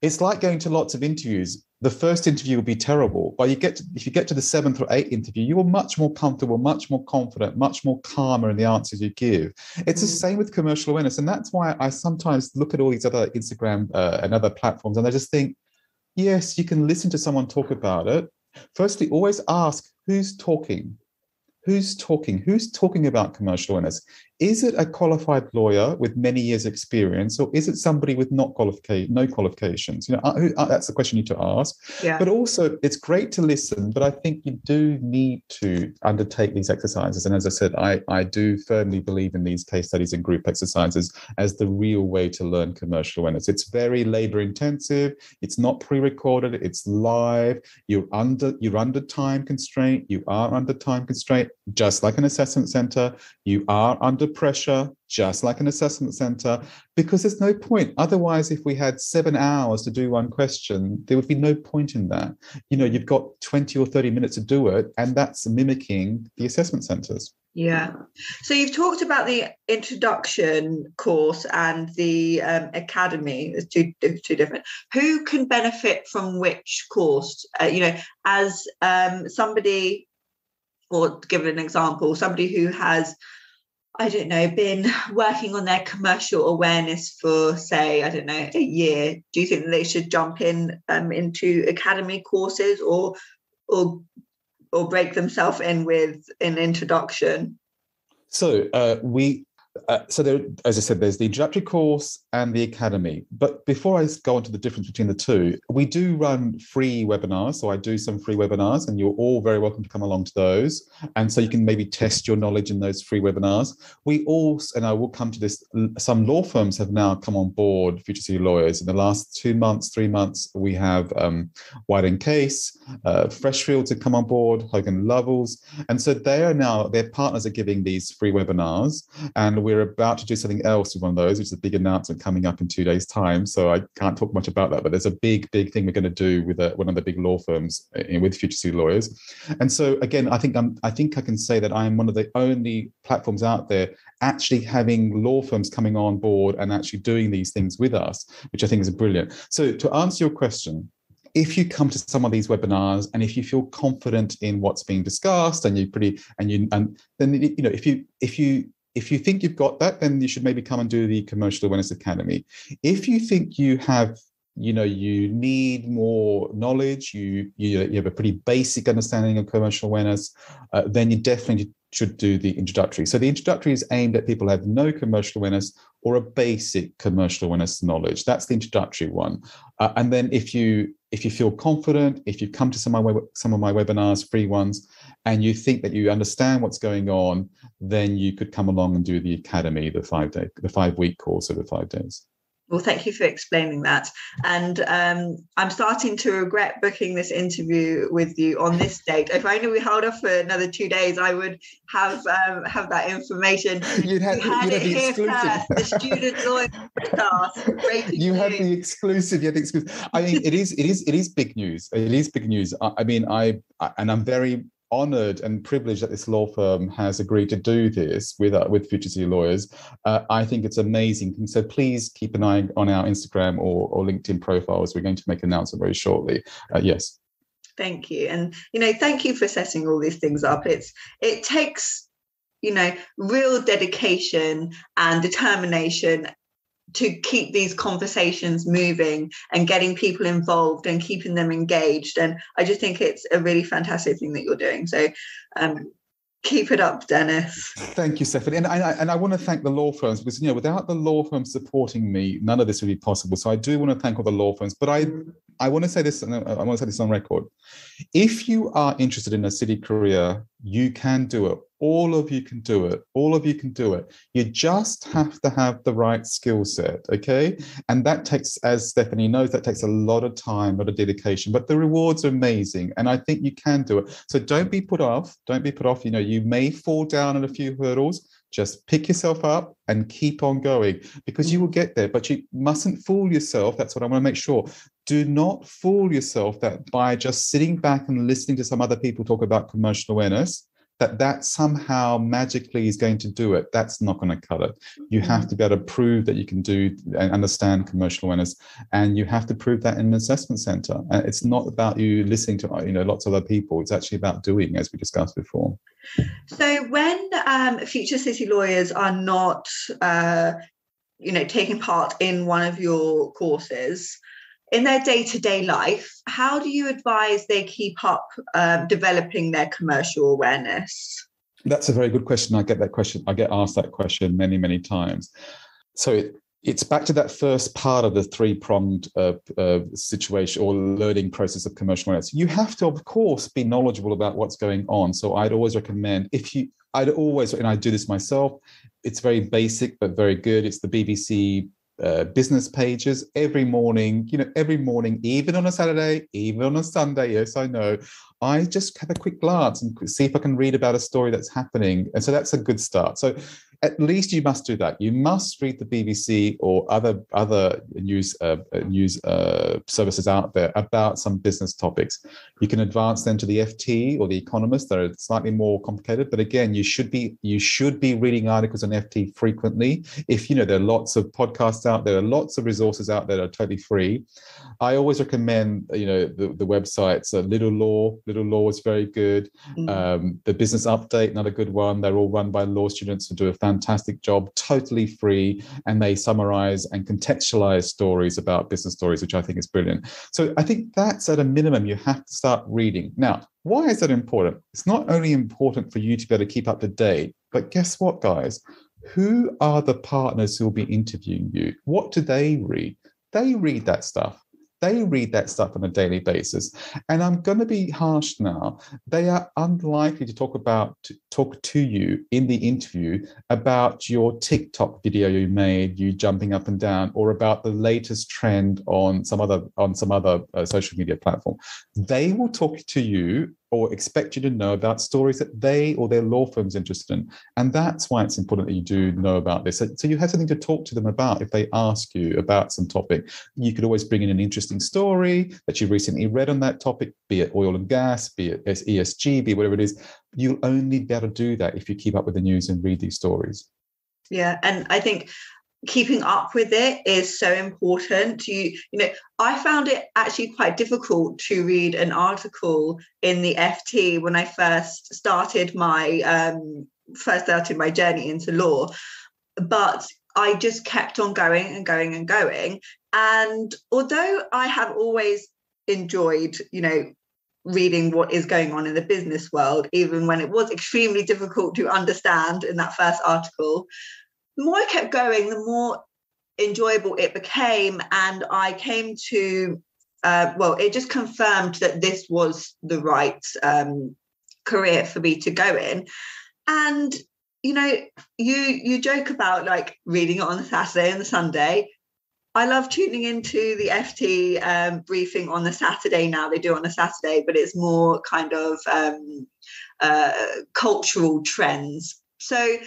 it's like going to lots of interviews. The first interview will be terrible, but you get to, if you get to the seventh or eighth interview, you are much more comfortable, much more confident, much more calmer in the answers you give. It's mm. the same with commercial awareness, and that's why I sometimes look at all these other Instagram uh, and other platforms, and I just think, Yes, you can listen to someone talk about it. Firstly, always ask who's talking. Who's talking? Who's talking about commercial awareness? Is it a qualified lawyer with many years' experience, or is it somebody with not qualification, no qualifications? You know, uh, uh, that's the question you need to ask. Yeah. But also, it's great to listen, but I think you do need to undertake these exercises. And as I said, I, I do firmly believe in these case studies and group exercises as the real way to learn commercial awareness. It's very labor intensive. It's not pre-recorded. It's live. You're under you're under time constraint. You are under time constraint, just like an assessment center. You are under pressure, just like an assessment center, because there's no point. Otherwise, if we had seven hours to do one question, there would be no point in that. You know, you've got 20 or 30 minutes to do it, and that's mimicking the assessment centers. Yeah. So you've talked about the introduction course and the um, academy. It's two two different. Who can benefit from which course? Uh, you know, as um, somebody, or give an example, somebody who has I don't know, been working on their commercial awareness for, say, I don't know, a year, do you think they should jump in um, into academy courses or or or break themselves in with an introduction? So uh, we uh, so there, as I said, there's the introductory course and the academy. But before I go on to the difference between the two, we do run free webinars. So I do some free webinars, and you're all very welcome to come along to those. And so you can maybe test your knowledge in those free webinars. We also, and I will come to this. Some law firms have now come on board, Future City Lawyers. In the last two months, three months, we have um, White Case, uh, Freshfields have come on board, Hogan Lovells, and so they are now their partners are giving these free webinars, and we're about to do something else with one of those, which is a big announcement coming up in two days' time. So I can't talk much about that, but there's a big, big thing we're going to do with a, one of the big law firms uh, with Future City Lawyers. And so again, I think I'm, I think I can say that I am one of the only platforms out there actually having law firms coming on board and actually doing these things with us, which I think is brilliant. So to answer your question, if you come to some of these webinars and if you feel confident in what's being discussed and you pretty and you and then you know if you if you if you think you've got that, then you should maybe come and do the Commercial Awareness Academy. If you think you have you know you need more knowledge you you, you have a pretty basic understanding of commercial awareness uh, then you definitely should do the introductory. So the introductory is aimed at people who have no commercial awareness or a basic commercial awareness knowledge. That's the introductory one. Uh, and then if you if you feel confident if you've come to some of my some of my webinars free ones and you think that you understand what's going on, then you could come along and do the academy, the five day, the five week course over five days. Well, thank you for explaining that. And um, I'm starting to regret booking this interview with you on this date. If only we held off for another two days, I would have um, have that information. You'd have, you had it here exclusive. first, the student lawyer podcast. You had the exclusive. You had the exclusive. I mean, it is it is it is big news. It is big news. I, I mean, I, I and I'm very honored and privileged that this law firm has agreed to do this with uh, with Future City Lawyers. Uh, I think it's amazing. So please keep an eye on our Instagram or, or LinkedIn profiles. We're going to make an announcement very shortly. Uh, yes. Thank you, and you know, thank you for setting all these things up. It's it takes you know real dedication and determination to keep these conversations moving and getting people involved and keeping them engaged. And I just think it's a really fantastic thing that you're doing. So um, keep it up, Denis. Thank you, Stephanie. And I, and I want to thank the law firms because, you know, without the law firms supporting me, none of this would be possible. So I do want to thank all the law firms. But I, I want to say this, and I want to say this on record. If you are interested in a city career, you can do it all of you can do it. All of you can do it. You just have to have the right skill set, okay? And that takes, as Stephanie knows, that takes a lot of time, a lot of dedication, but the rewards are amazing. And I think you can do it. So don't be put off. Don't be put off. You know, you may fall down on a few hurdles. Just pick yourself up and keep on going because you will get there, but you mustn't fool yourself. That's what I want to make sure. Do not fool yourself that by just sitting back and listening to some other people talk about commercial awareness, that that somehow magically is going to do it that's not going to cut it. You have mm-hmm. to be able to prove that you can do and understand commercial awareness and you have to prove that in an assessment center. And it's not about you listening to you know lots of other people it's actually about doing as we discussed before. So when um, future city lawyers are not uh, you know taking part in one of your courses in their day-to-day life how do you advise they keep up uh, developing their commercial awareness? That's a very good question. I get that question i get asked that question many many times. So it, it's back to that first part of the three-pronged uh, uh, situation or learning process of commercial awareness. You have to of course be knowledgeable about what's going on. So i'd always recommend if you i'd always and i do this myself it's very basic but very good. It's the bbc uh, business pages every morning, you know, every morning, even on a Saturday, even on a Sunday. Yes, I know. I just have a quick glance and see if I can read about a story that's happening. And so that's a good start. So at least you must do that. You must read the BBC or other other news uh, uh, news uh, services out there about some business topics. You can advance then to the FT or the Economist. That are slightly more complicated, but again, you should be you should be reading articles on FT frequently. If you know there are lots of podcasts out there, are lots of resources out there that are totally free. I always recommend you know the, the websites. Uh, Little Law, Little Law is very good. Mm-hmm. Um, the Business Update, another good one. They're all run by law students who do a fantastic job, totally free, and they summarize and contextualize stories about business stories, which I think is brilliant. So I think that's at a minimum you have to start reading. Now, why is that important? It's not only important for you to be able to keep up to date, but guess what, guys? who are the partners who will be interviewing you? What do they read? They read that stuff. They read that stuff on a daily basis. And I'm going to be harsh now. They are unlikely to talk about to talk to you in the interview about your TikTok video you made, you jumping up and down, or about the latest trend on some other on some other uh, social media platform. They will talk to you or expect you to know about stories that they or their law firm's interested in. And that's why it's important that you do know about this. So, you have something to talk to them about if they ask you about some topic. You could always bring in an interesting story that you recently read on that topic, be it oil and gas, be it ESG, be it whatever it is. You'll only be able to do that if you keep up with the news and read these stories. Yeah. And I think keeping up with it is so important you you know i found it actually quite difficult to read an article in the ft when i first started my um first started my journey into law but i just kept on going and going and going. And although i have always enjoyed you know reading what is going on in the business world even when it was extremely difficult to understand in that first article the more I kept going, the more enjoyable it became. And I came to, uh, well, it just confirmed that this was the right um, career for me to go in. And you know, you you joke about like reading it on the Saturday and the Sunday. I love tuning into the FT um, briefing on the Saturday now. They do on a Saturday, but it's more kind of um, uh, cultural trends. So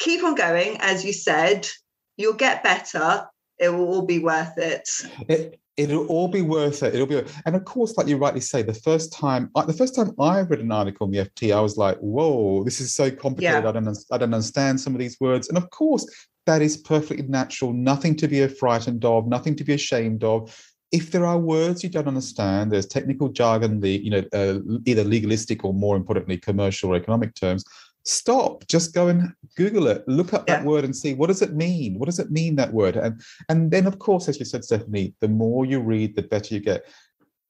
keep on going, as you said. You'll get better. It will all be worth it. it it'll all be worth it. It'll be, and of course, like you rightly say, the first time, the first time I read an article on the FT, I was like, "Whoa, this is so complicated. Yeah. I don't, I don't understand some of these words." And of course, that is perfectly natural. Nothing to be frightened of. Nothing to be ashamed of. If there are words you don't understand, there's technical jargon, the you know, uh, either legalistic or more importantly, commercial or economic terms stop just go and google it look up yeah. that word and see what does it mean? What does it mean that word? And and then of course as you said stephanie the more you read the better you get.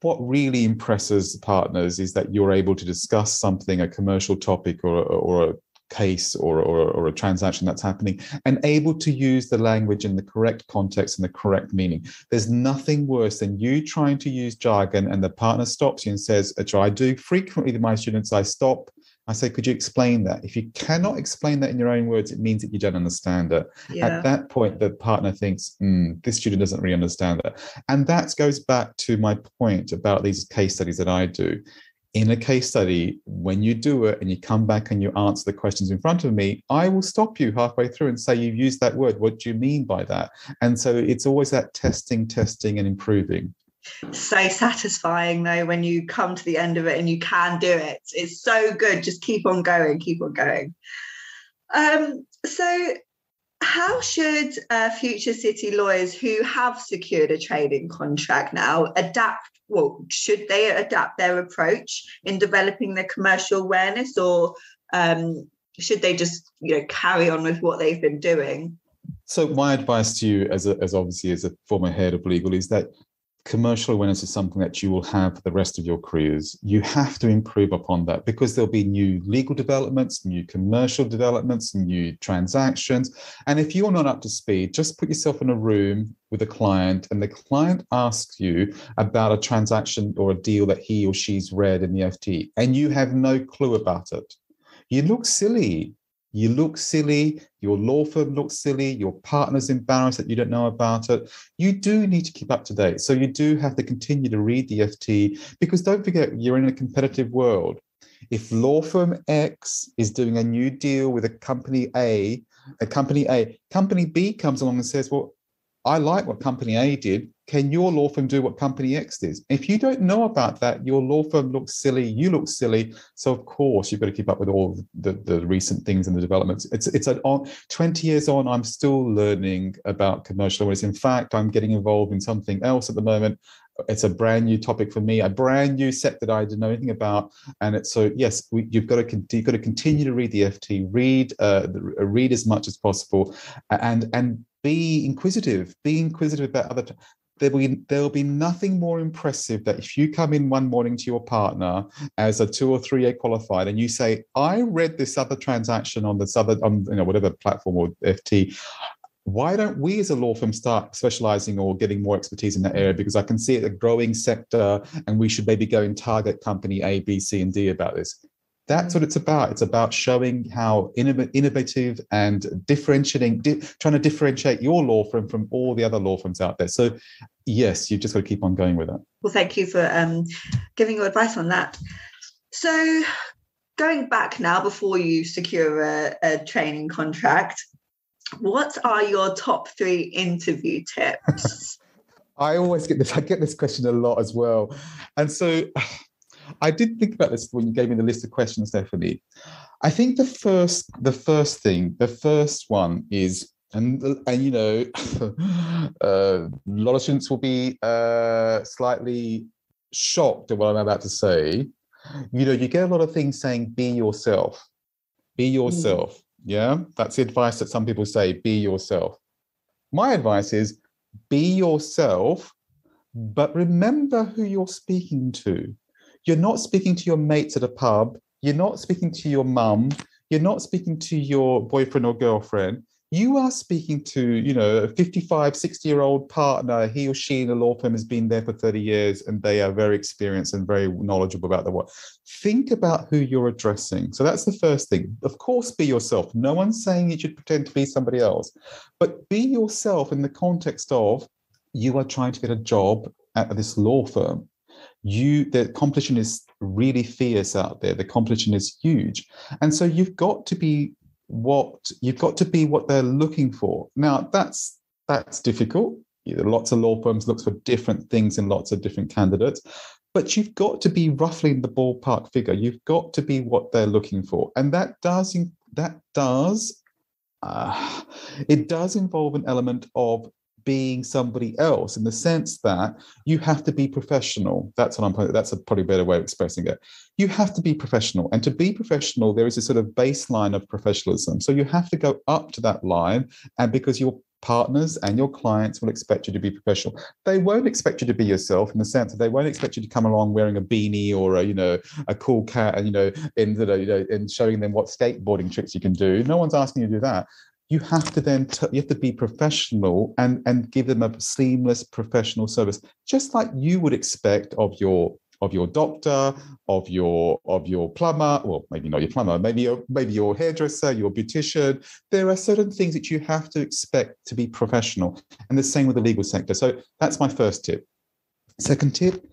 What really impresses partners is that you're able to discuss something a commercial topic or, or a case or, or, or a transaction that's happening and able to use the language in the correct context and the correct meaning. There's nothing worse than you trying to use jargon and the partner stops you and says which i do frequently to my students i stop I say, could you explain that? If you cannot explain that in your own words, it means that you don't understand it. Yeah. At that point, the partner thinks, mm, this student doesn't really understand it. And that goes back to my point about these case studies that I do. In a case study, when you do it and you come back and you answer the questions in front of me, I will stop you halfway through and say, You've used that word. What do you mean by that? And so it's always that testing, testing, and improving so satisfying though when you come to the end of it and you can do it. It's so good. Just keep on going keep on going. Um, so how should uh, future city lawyers who have secured a training contract now adapt well should they adapt their approach in developing their commercial awareness or um, should they just you know carry on with what they've been doing? So my advice to you as, a, as obviously as a former head of legal is that commercial awareness is something that you will have for the rest of your careers. You have to improve upon that because there'll be new legal developments, new commercial developments, new transactions. And if you're not up to speed, just put yourself in a room with a client and the client asks you about a transaction or a deal that he or she's read in the FT and you have no clue about it. You look silly you look silly, your law firm looks silly, your partner's embarrassed that you don't know about it. You do need to keep up to date. So you do have to continue to read the FT because don't forget, you're in a competitive world. If law firm X is doing a new deal with a company A, a company A, company B comes along and says, Well, I like what company A did. Can your law firm do what company X did? If you don't know about that, your law firm looks silly, you look silly. So of course you've got to keep up with all the, the recent things and the developments. It's it's an on 20 years on, I'm still learning about commercial awareness. In fact, I'm getting involved in something else at the moment. It's a brand new topic for me, a brand new set that I didn't know anything about. And it's so yes, we, you've got to you've got to continue to read the FT, read uh, read as much as possible, and and be inquisitive be inquisitive about other t- there will be, there will be nothing more impressive that if you come in one morning to your partner as a two or three year qualified and you say, I read this other transaction on this other, on you know, whatever platform or FT. Why don't we as a law firm start specializing or getting more expertise in that area? Because I can see it a growing sector and we should maybe go and target company A, B, C, and D about this. That's what it's about. It's about showing how innovative and differentiating, di- trying to differentiate your law firm from all the other law firms out there. So, yes, you've just got to keep on going with that. Well, thank you for um, giving your advice on that. So, going back now before you secure a, a training contract, what are your top three interview tips? I always get this. I get this question a lot as well, and so I did think about this when you gave me the list of questions, Stephanie. I think the first, the first thing, the first one is, and and you know, uh, a lot of students will be uh, slightly shocked at what I'm about to say. You know, you get a lot of things saying "be yourself," "be yourself." Mm. Yeah, that's the advice that some people say: "Be yourself." My advice is, be yourself, but remember who you're speaking to you're not speaking to your mates at a pub, you're not speaking to your mum, you're not speaking to your boyfriend or girlfriend. You are speaking to, you know, a 55, 60 year old partner. He or she in a law firm has been there for 30 years and they are very experienced and very knowledgeable about the work. Think about who you're addressing. So that's the first thing. Of course, be yourself. No one's saying you should pretend to be somebody else, but be yourself in the context of you are trying to get a job at this law firm you the competition is really fierce out there. The competition is huge. And so you've got to be what you've got to be what they're looking for. Now that's that's difficult. Lots of law firms look for different things in lots of different candidates but you've got to be roughly in the ballpark figure. You've got to be what they're looking for. And that does that does uh, it does involve an element of being somebody else in the sense that you have to be professional. That's what I'm. That's a probably better way of expressing it. You have to be professional, and to be professional, there is a sort of baseline of professionalism. So you have to go up to that line, and because your partners and your clients will expect you to be professional. They won't expect you to be yourself in the sense that they won't expect you to come along wearing a beanie or a you know a cool cat and you know in the you know in showing them what skateboarding tricks you can do. No one's asking you to do that you have to then t- you have to be professional and and give them a seamless professional service just like you would expect of your of your doctor of your of your plumber well maybe not your plumber maybe your maybe your hairdresser your beautician. There are certain things that you have to expect to be professional and the same with the legal sector. So that's my first tip. Second tip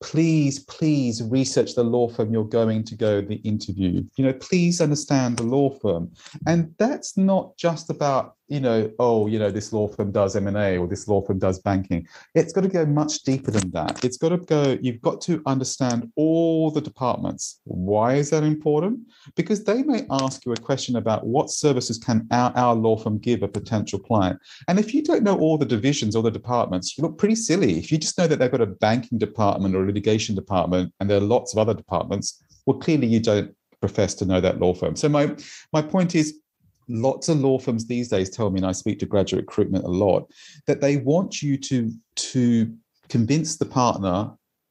please, please research the law firm you're going to go the interview. You know, please understand the law firm. And that's not just about you know, oh, you know, this law firm does M&A or this law firm does banking. It's got to go much deeper than that. It's got to go, you've got to understand all the departments. Why is that important? Because they may ask you a question about what services can our, our law firm give a potential client. And if you don't know all the divisions or the departments, you look pretty silly. If you just know that they've got a banking department or a litigation department and there are lots of other departments, well, clearly you don't profess to know that law firm. So my my point is lots of law firms these days tell me, and I speak to graduate recruitment a lot, that they want you to to convince the partner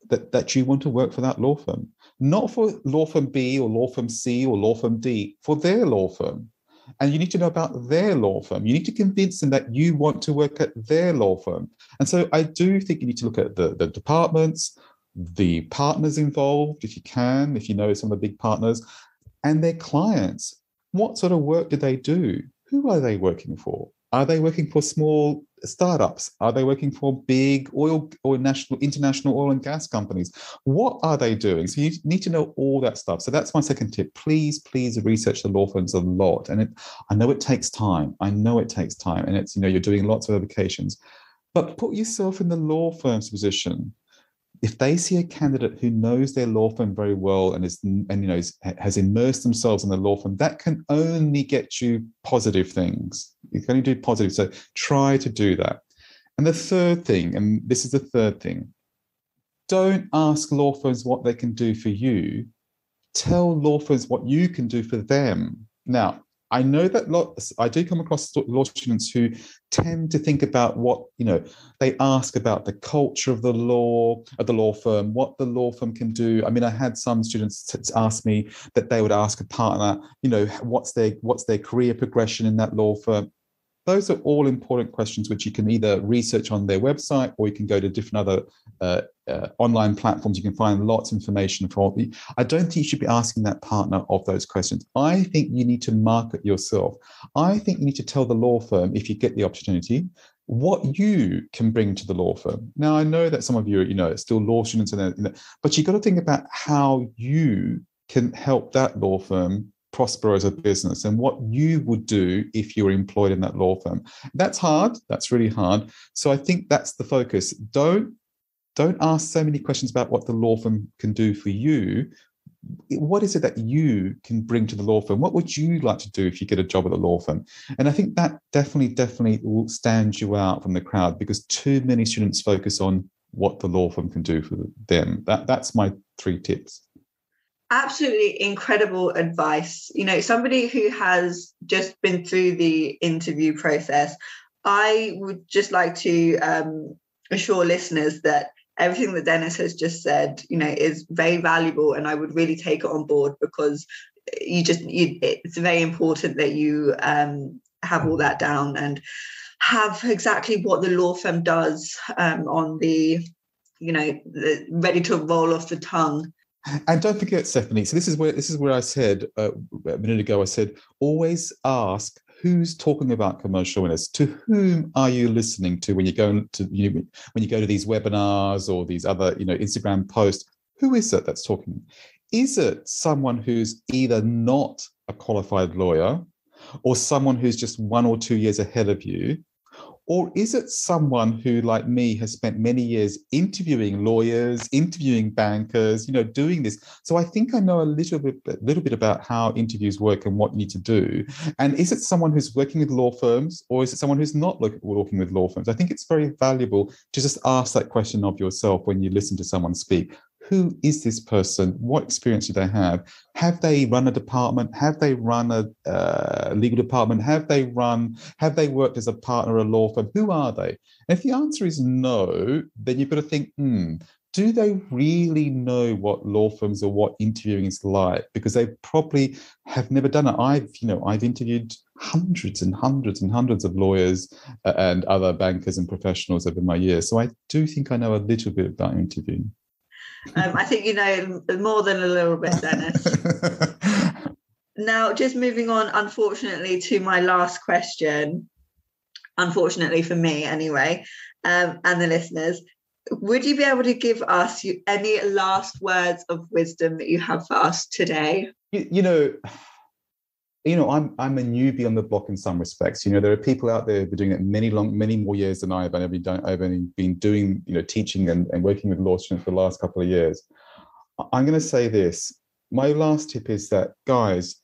that that you want to work for that law firm, not for law firm B or law firm C or law firm D, for their law firm. And you need to know about their law firm. You need to convince them that you want to work at their law firm. And so I do think you need to look at the, the departments, the partners involved, if you can, if you know some of the big partners, and their clients what sort of work do they do? Who are they working for? Are they working for small startups? Are they working for big oil or national, international oil and gas companies? What are they doing? So you need to know all that stuff. So that's my second tip. Please, please research the law firms a lot. And it, I know it takes time. I know it takes time, and it's you know you're doing lots of applications, but put yourself in the law firm's position if they see a candidate who knows their law firm very well and is and you know has immersed themselves in the law firm, that can only get you positive things. You can only do positive. So try to do that. And the third thing, and this is the third thing, don't ask law firms what they can do for you. Tell law firms what you can do for them. Now, I know that lots, I do come across law students who tend to think about what, you know, they ask about the culture of the law, of the law firm, what the law firm can do. I mean, I had some students ask me that they would ask a partner, you know, what's their what's their career progression in that law firm those are all important questions which you can either research on their website or you can go to different other uh, uh, online platforms. You can find lots of information for. the. I don't think you should be asking that partner of those questions. I think you need to market yourself. I think you need to tell the law firm if you get the opportunity what you can bring to the law firm. Now I know that some of you, are, you know, still law students, and you know, but you've got to think about how you can help that law firm prosper as a business and what you would do if you were employed in that law firm. That's hard. That's really hard. So I think that's the focus. Don't don't ask so many questions about what the law firm can do for you. What is it that you can bring to the law firm? What would you like to do if you get a job at a law firm? And I think that definitely, definitely will stand you out from the crowd because too many students focus on what the law firm can do for them. That, that's my three tips absolutely incredible advice. You know, somebody who has just been through the interview process, I would just like to um, assure listeners that everything that Denis has just said, you know, is very valuable, and I would really take it on board because you just you, it's very important that you um, have all that down and have exactly what the law firm does um, on the you know the, ready to roll off the tongue and don't forget, Stephanie. So this is where this is where I said uh, a minute ago. I said always ask who's talking about commercial awareness. To whom are you listening to when you go to you know, when you go to these webinars or these other you know Instagram posts? Who is it that's talking? Is it someone who's either not a qualified lawyer or someone who's just one or two years ahead of you or is it someone who, like me, has spent many years interviewing lawyers, interviewing bankers, you know, doing this? So I think I know a little bit, a little bit about how interviews work and what you need to do. And is it someone who's working with law firms, or is it someone who's not look, working with law firms? I think it's very valuable to just ask that question of yourself when you listen to someone speak who is this person? What experience do they have? Have they run a department? Have they run a uh, legal department? Have they run? Have they worked as a partner, a law firm? Who are they? And if the answer is no, then you've got to think, hmm, do they really know what law firms or what interviewing is like? Because they probably have never done it. I've, you know, I've interviewed hundreds and hundreds and hundreds of lawyers uh, and other bankers and professionals over my years. So I do think I know a little bit about interviewing. Um, I think you know more than a little bit, Denis. now, just moving on, unfortunately, to my last question. Unfortunately for me, anyway, um, and the listeners, would you be able to give us any last words of wisdom that you have for us today? You, you know, you know, I'm I'm a newbie on the block in some respects. You know, there are people out there who've been doing it many long, many more years than I have. I've been I've only been doing, you know, teaching and, and working with law students for the last couple of years. I'm going to say this. My last tip is that, guys,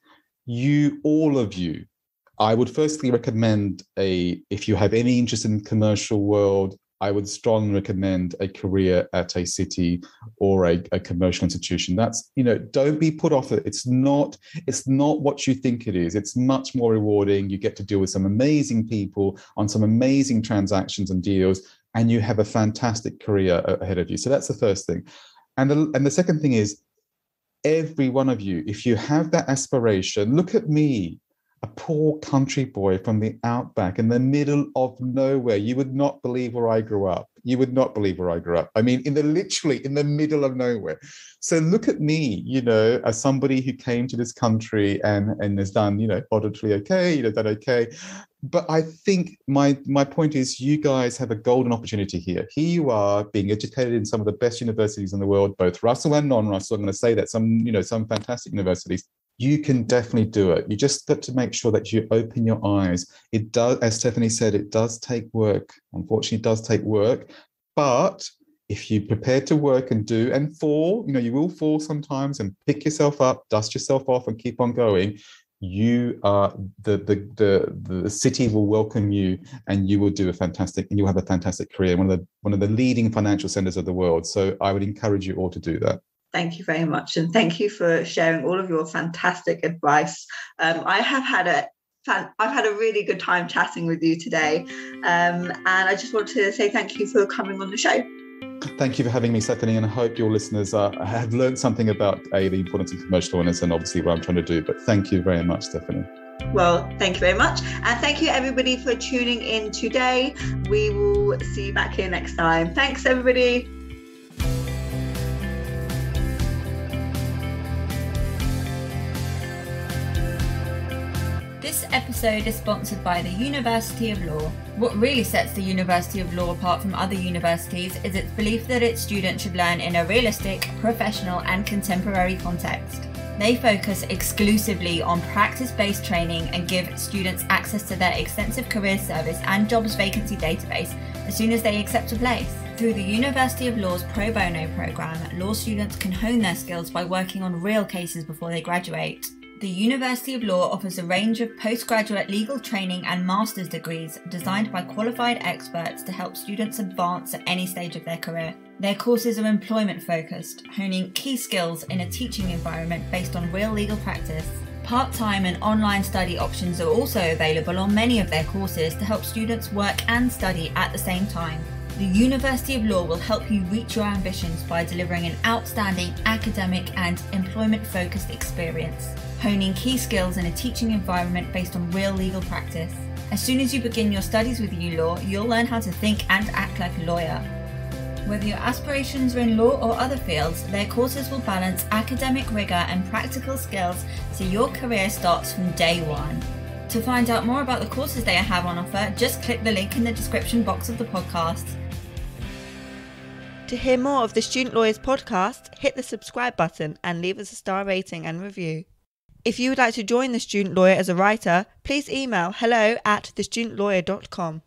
you, all of you, I would firstly recommend a if you have any interest in commercial world, I would strongly recommend a career at a city or a, a, commercial institution. That's, you know, don't be put off it. It's not, it's not what you think it is. It's much more rewarding. You get to deal with some amazing people on some amazing transactions and deals, and you have a fantastic career ahead of you. So that's the first thing. And the, and the second thing is every one of you, if you have that aspiration, look at me a poor country boy from the outback in the middle of nowhere. You would not believe where I grew up. You would not believe where I grew up. I mean, in the literally in the middle of nowhere. So look at me, you know, as somebody who came to this country and and has done, you know, moderately okay, you know, done okay. But I think my my point is you guys have a golden opportunity here. Here you are being educated in some of the best universities in the world, both Russell and non-Russell. I'm going to say that some, you know, some fantastic universities you can definitely do it. You just got to make sure that you open your eyes. It does, as Stephanie said, it does take work. Unfortunately, it does take work. But if you prepare to work and do and fall, you know, you will fall sometimes and pick yourself up, dust yourself off, and keep on going. You are the the the the city will welcome you, and you will do a fantastic, and you'll have a fantastic career, one of the one of the leading financial centers of the world. So I would encourage you all to do that. Thank you very much. And thank you for sharing all of your fantastic advice. Um, I have had an I've had a really good time chatting with you today. Um, and I just want to say thank you for coming on the show. Thank you for having me, Stephanie, and I hope your listeners uh, have learned something about a, the importance of emotional awareness and obviously what I'm trying to do. But thank you very much, Stephanie. Well, thank you very much. And thank you, everybody, for tuning in today. We will see you back here next time. Thanks, everybody. Episode is sponsored by the University of Law. What really sets the University of Law apart from other universities is its belief that its students should learn in a realistic, professional, and contemporary context. They focus exclusively on practice based training and give students access to their extensive career service and jobs vacancy database as soon as they accept a place. Through the University of Law's Pro Bono program, law students can hone their skills by working on real cases before they graduate. The University of Law offers a range of postgraduate legal training and master's degrees designed by qualified experts to help students advance at any stage of their career. Their courses are employment focused, honing key skills in a teaching environment based on real legal practice. Part time and online study options are also available on many of their courses to help students work and study at the same time. The University of Law will help you reach your ambitions by delivering an outstanding academic and employment focused experience, honing key skills in a teaching environment based on real legal practice. As soon as you begin your studies with ULaw, you'll learn how to think and act like a lawyer. Whether your aspirations are in law or other fields, their courses will balance academic rigour and practical skills so your career starts from day one. To find out more about the courses they have on offer, just click the link in the description box of the podcast. To hear more of the Student Lawyers podcast, hit the subscribe button and leave us a star rating and review. If you would like to join the Student Lawyer as a writer, please email hello at thestudentlawyer.com.